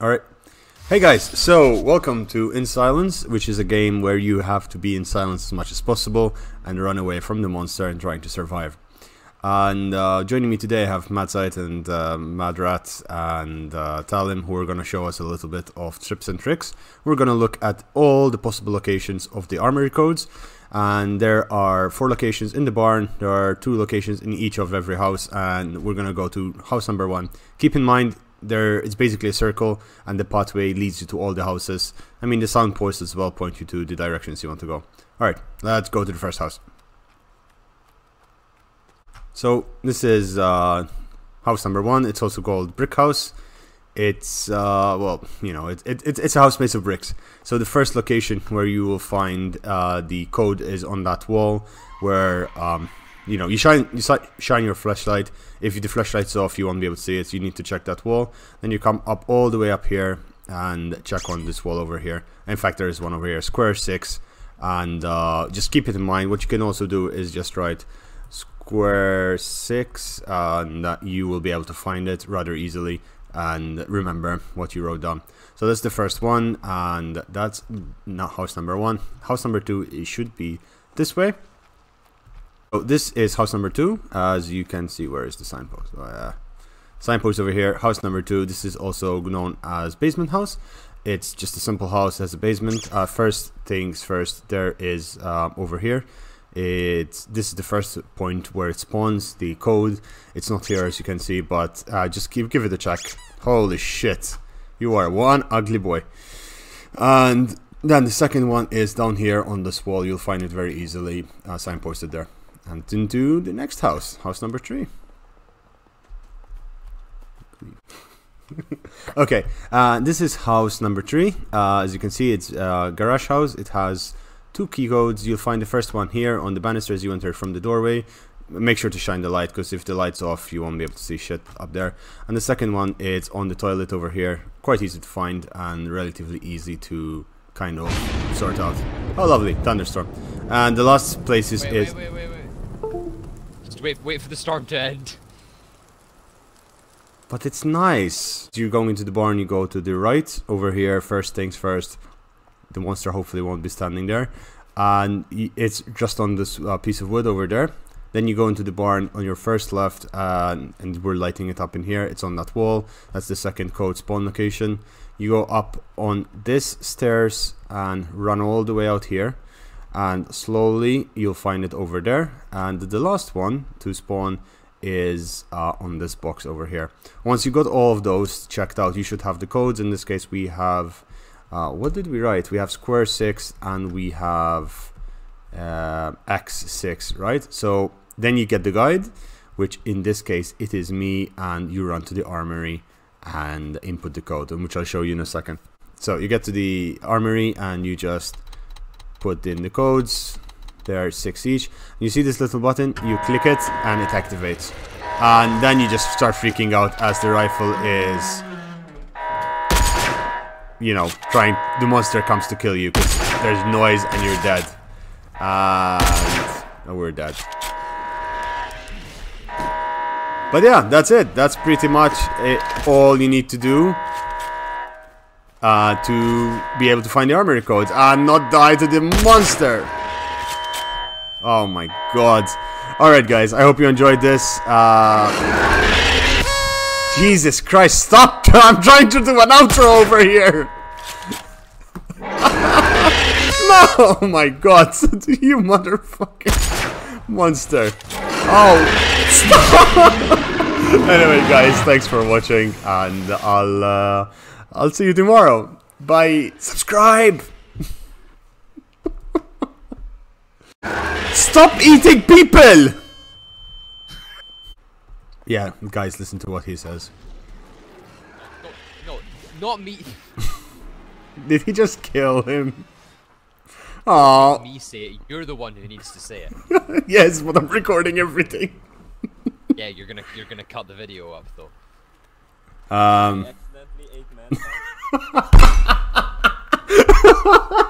Alright. Hey guys, so welcome to In Silence, which is a game where you have to be in silence as much as possible and run away from the monster and trying to survive. And uh, joining me today I have Madzite and uh, Madrat and uh, Talim who are going to show us a little bit of tips and tricks. We're going to look at all the possible locations of the armory codes and there are four locations in the barn, there are two locations in each of every house and we're going to go to house number one. Keep in mind there it's basically a circle and the pathway leads you to all the houses. I mean the signpost as well point you to the directions you want to go. All right let's go to the first house. So this is uh, house number one. It's also called brick house. It's uh, well you know it, it, it's a house made of bricks. So the first location where you will find uh, the code is on that wall where um, you know, you shine you shine your flashlight. If the flashlight's off, you won't be able to see it. So you need to check that wall. Then you come up all the way up here and check on this wall over here. In fact, there is one over here, square six. And uh, just keep it in mind. What you can also do is just write square six, and you will be able to find it rather easily and remember what you wrote down. So that's the first one, and that's not house number one. House number two it should be this way. So this is house number two. As you can see, where is the signpost? Oh, yeah. Signpost over here, house number two. This is also known as basement house. It's just a simple house has a basement. Uh, first things first, there is um, over here. It's this is the first point where it spawns the code. It's not here as you can see, but uh, just give give it a check. Holy shit, you are one ugly boy. And then the second one is down here on this wall. You'll find it very easily uh, signposted there and into the next house, house number three. okay, uh, this is house number three. Uh, as you can see, it's a garage house. It has two key codes. You'll find the first one here on the banister as you enter from the doorway. Make sure to shine the light because if the light's off, you won't be able to see shit up there. And the second one is on the toilet over here. Quite easy to find and relatively easy to kind of sort out. Oh, lovely thunderstorm. And the last place is. Wait, is wait, wait, wait, for the storm to end. But it's nice. You're going into the barn, you go to the right. Over here, first things first, the monster hopefully won't be standing there. And it's just on this uh, piece of wood over there. Then you go into the barn on your first left, uh, and we're lighting it up in here. It's on that wall. That's the second code spawn location. You go up on this stairs and run all the way out here and slowly you'll find it over there. And the last one to spawn is uh, on this box over here. Once you got all of those checked out you should have the codes. In this case we have uh, what did we write? We have square 6 and we have uh, x6 right? So then you get the guide which in this case it is me and you run to the armory and input the code which I'll show you in a second. So you get to the armory and you just put in the codes. There are six each. You see this little button? You click it and it activates. And then you just start freaking out as the rifle is you know trying the monster comes to kill you because there's noise and you're dead. And oh, we're dead. But yeah that's it. That's pretty much it, all you need to do uh, to be able to find the armory codes and not die to the monster. Oh my god. Alright guys, I hope you enjoyed this. Uh, Jesus Christ, stop! I'm trying to do an outro over here! no! Oh my god, you motherfucking monster. Oh, stop! anyway guys, thanks for watching and I'll... Uh, I'll see you tomorrow. Bye. Subscribe. Stop eating people! Yeah, guys, listen to what he says. No, no, not me. Did he just kill him? Aww. Me say it. You're the one who needs to say it. yes, but I'm recording everything. yeah, you're gonna you're gonna cut the video up though. Um. accidentally man.